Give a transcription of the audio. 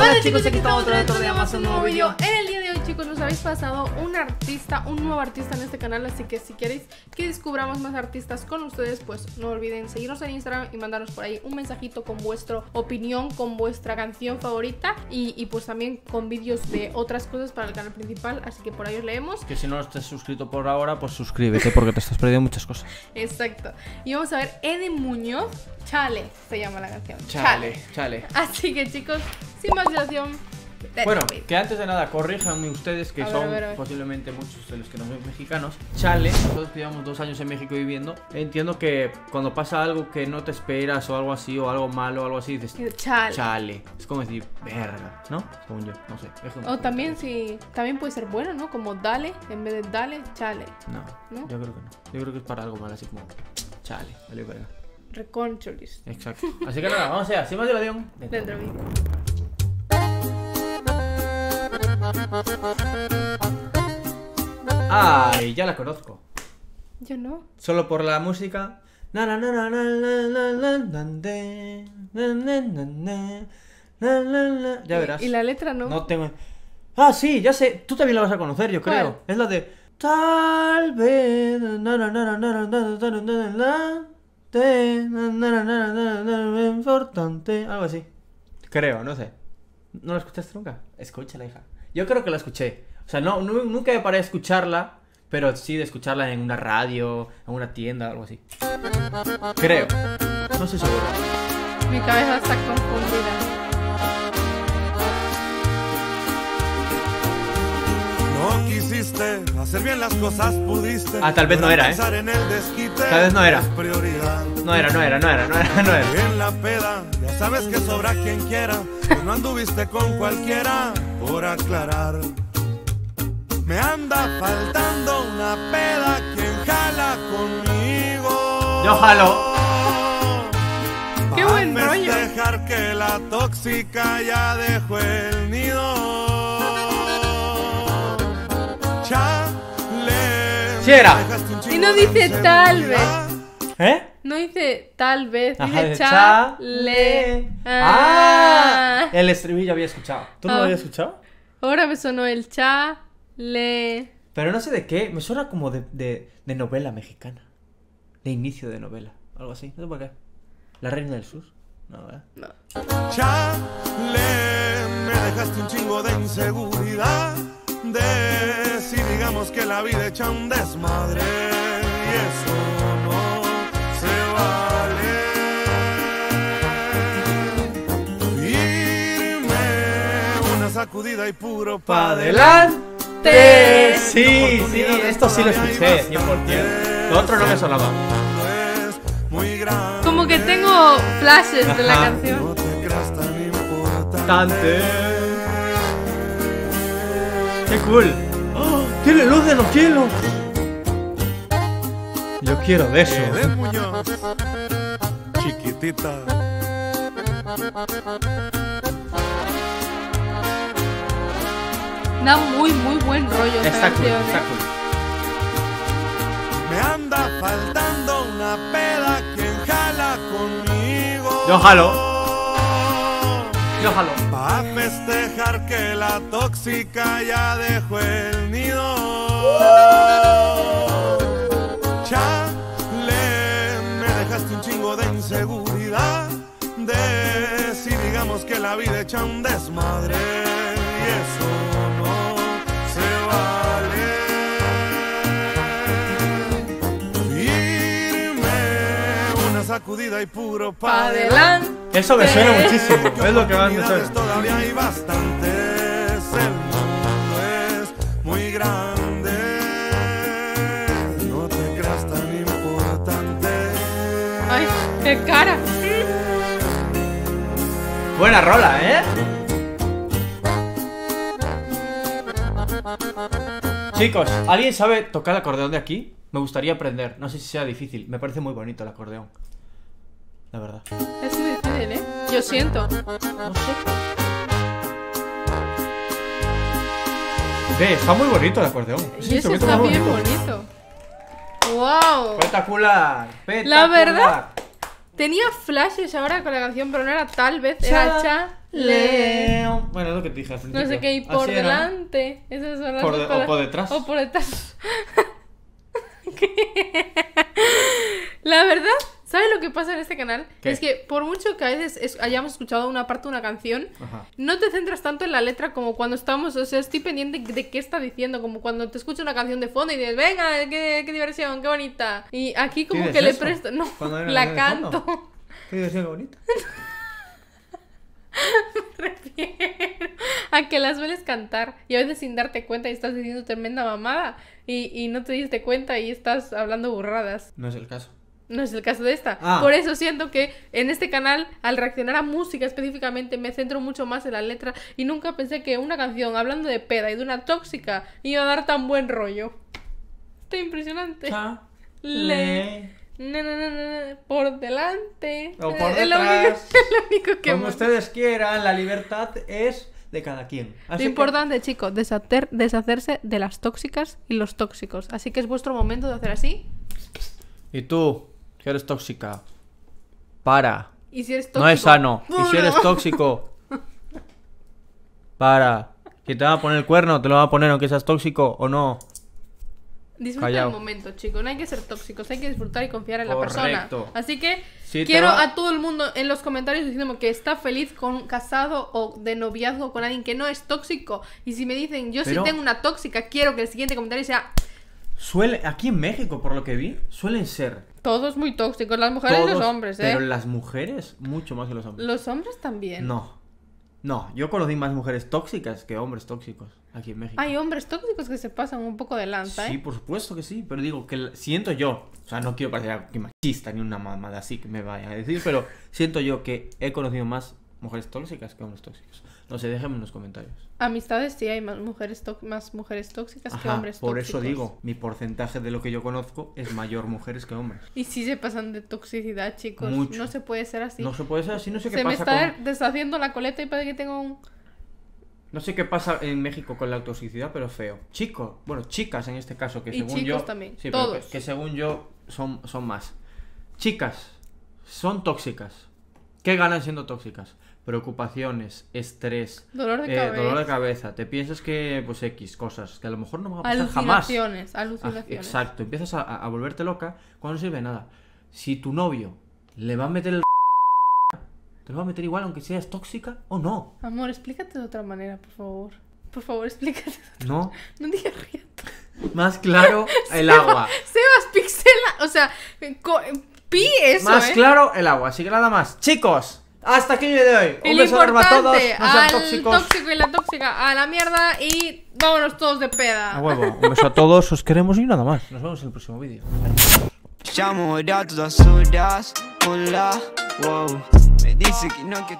Hola chicos, aquí estamos otra vez todavía más un nuevo vídeo. En el día de chicos nos habéis pasado un artista, un nuevo artista en este canal Así que si queréis que descubramos más artistas con ustedes Pues no olviden seguirnos en Instagram y mandarnos por ahí un mensajito con vuestra opinión Con vuestra canción favorita y, y pues también con vídeos de otras cosas para el canal principal Así que por ahí os leemos Que si no estés suscrito por ahora, pues suscríbete porque te estás perdiendo muchas cosas. Exacto Y vamos a ver Eden Muñoz, Chale se llama la canción Chale, chale. Así que chicos, sin más dilación Bueno, que antes de nada, corríjanme ustedes que ver, son a ver, a ver. posiblemente muchos de los que nos ven mexicanos. Chale, nosotros llevamos dos años en México viviendo, entiendo que cuando pasa algo que no te esperas o algo así, o algo malo o algo así, dices Chale chale. Es como decir, verga, ¿no? Según yo, no sé. O también si también puede ser bueno, ¿no? Como dale, en vez de dale, chale. No, ¿No? yo creo que no. Yo creo que es para algo malo, así como chale, vale, verga. Reconcholis. Exacto. Así que nada, vamos allá, sin más dilación. Dentro de mí. Ay, ya la conozco. Yo no. Solo por la música. Ya verás. Y la letra no. No tengo. Ah, sí, ya sé. Tú también la vas a conocer, yo creo. Es la de. Tal vez. Importante. Algo así. Creo, no sé. ¿No la escuchaste nunca? Escúchala, hija. Yo creo que la escuché. O sea, no, nu- nunca me paré a escucharla, pero sí de escucharla en una radio, en una tienda, algo así. Creo. No sé seguro. Mi cabeza está confundida. No quisiste hacer bien las cosas, pudiste. Ah, tal vez no era, ¿eh? pensar en el desquite Tal vez no era. No era, no era, no era, no era, no era. En la peda, ya sabes que sobra quien quiera. Pues no anduviste con cualquiera, por aclarar. Me anda faltando una peda quien jala conmigo. Yo jalo. ¡Qué buen rollo! festejar que la tóxica ya dejó el nido. Sí era. Y no dice tal inseguridad. ¿Eh? No dice tal vez, Ajá, dice de chale. Ah, Ah. el estribillo había escuchado. ¿Tú no Ah. lo habías escuchado? Ahora me sonó el chale. Pero no sé de qué. Me suena como de, de, de novela mexicana. De inicio de novela. Algo así. No sé por qué. La reina del sur. No, ¿verdad? No. Chale, me dejaste un chingo de inseguridad. De si digamos que la vida echa un desmadre. Y eso no se vale. Irme una sacudida y puro pa' adelante. Te- Sí, sí, esto sí lo escuché. 100%. Lo otro no me sonaba. Como que tengo flashes de la canción. No te creas tan importante. Tante. ¡Qué cool! ¡Tiene luz en los cielos! Yo quiero de eso. Muñoz, chiquitita. Da muy, muy buen rollo esta Está cool, canción. está ¿eh? cool. Me anda faltando una peda quien jala conmigo. Yo jalo. Yo jalo. Festejar que la tóxica ya dejó el nido. Chale, me dejaste un chingo de inseguridad. De si digamos que la vida echa un desmadre. Sacudida y puro pa' Pa' adelante. Eso me suena muchísimo. Es lo que más me oportunidades suena. Todavía hay bastantes. El mundo es muy grande. No te creas tan importante. Ay, qué cara. Buena rola, ¿eh? Chicos, ¿alguien sabe tocar el acordeón de aquí? Me gustaría aprender. No sé si sea difícil. Me parece muy bonito el acordeón. La verdad. Es muy difícil, ¿eh? Yo siento. No sé. Ve, está muy bonito el acordeón. Y ese está bien bonito. bonito. ¡Wow! Espectacular. La espectacular. verdad, Tenía flashes ahora con la canción, pero no era tal vez, era chale. Bueno, Bueno, es lo que te dije al principio. No sé qué, y por Así era. delante. Esas son las Por de- o por detrás. O por detrás. La verdad, ¿sabes lo que pasa en este canal? ¿Qué? Es que por mucho que a veces es- hayamos escuchado una parte de una canción, Ajá. no te centras tanto en la letra como cuando estamos, o sea, estoy pendiente de qué está diciendo, como cuando te escucho una canción de fondo y dices, venga, qué, qué diversión, qué bonita. Y aquí como ¿Dices que le eso? presto, no, la canto. Qué diversión, qué bonita. refiero a que las sueles cantar y a veces sin darte cuenta y estás diciendo tremenda mamada y, y no te diste cuenta y estás hablando burradas. No es el caso. No es el caso de esta. Ah. Por eso siento que en este canal, al reaccionar a música específicamente, me centro mucho más en la letra y nunca pensé que una canción hablando de peda y de una tóxica iba a dar tan buen rollo. Está impresionante. Le- Na, na, na, por delante. O por Es lo único- detrás. es lo único que Como ustedes quieran, la libertad es de cada quien. Así Lo que- importante, chicos, deshacer- deshacerse de las tóxicas y los tóxicos. Así que es vuestro momento de hacer así. Y tú, que eres tóxica, para. Y si eres tóxico. No es sano. Y si eres tóxico, para. Si te va a poner el cuerno, te lo va a poner aunque seas tóxico o no. Disfruta Callao. el momento, chicos. No hay que ser tóxicos, hay que disfrutar y confiar en la persona. Así que Si quiero va- a todo el mundo en los comentarios diciéndome que está feliz con casado o de noviazgo con alguien que no es tóxico. Y si me dicen, yo Pero- sí tengo una tóxica, quiero que el siguiente comentario sea Suele, aquí en México, por lo que vi, suelen ser todos muy tóxicos, las mujeres y los hombres, ¿eh? pero las mujeres mucho más que los hombres. Los hombres también. No. No, yo conocí más mujeres tóxicas que hombres tóxicos aquí en México. Hay hombres tóxicos que se pasan un poco de lanza, Sí, ¿eh? por supuesto que sí, pero digo que siento yo, o sea, no quiero parecer machista ni una mamada así que me vaya a decir, pero siento yo que he conocido más mujeres tóxicas que hombres tóxicos. No sé, déjenme en los comentarios. Amistades sí hay más mujeres, más mujeres tóxicas que hombres por tóxicos. eso digo, mi porcentaje de lo que yo conozco es mayor mujeres que hombres. Y sí se pasan de toxicidad, chicos. Mucho. No se puede ser así. No se puede ser así, no sé qué se me pasa está con... deshaciendo la coleta y parece que tengo un... No sé qué pasa en México con la toxicidad, pero feo. Chicos, bueno, chicas en este caso, que Y según chicos yo... también, Sí, todos. que, que según yo son, son más. Chicas, son tóxicas. ¿Qué ganan siendo tóxicas? Preocupaciones, estrés, Dolor de eh, cabeza. dolor de cabeza. Te piensas que, pues, X cosas que a lo mejor no van a pasar jamás. Alucinaciones, Ah, alucinaciones. exacto, empiezas a, a volverte loca cuando no sirve nada. Si tu novio le va a meter el... Te lo va a meter igual aunque seas tóxica o no. Amor, explícate de otra manera, por favor. Por favor, explícate. No. No digas riendo. Más claro el agua. Sebas Pixela, o sea, pi eso, Más ¿eh? claro el agua. Así que nada más. Chicos, hasta aquí el vídeo de hoy. Un beso enorme a todos. No sean al tóxicos. tóxico y la tóxica a la mierda y vámonos todos de peda. A huevo. Un beso a todos. Os queremos y nada más. Nos vemos en el próximo vídeo. Llamo a todas horas, hola, wow. Me dice que no, que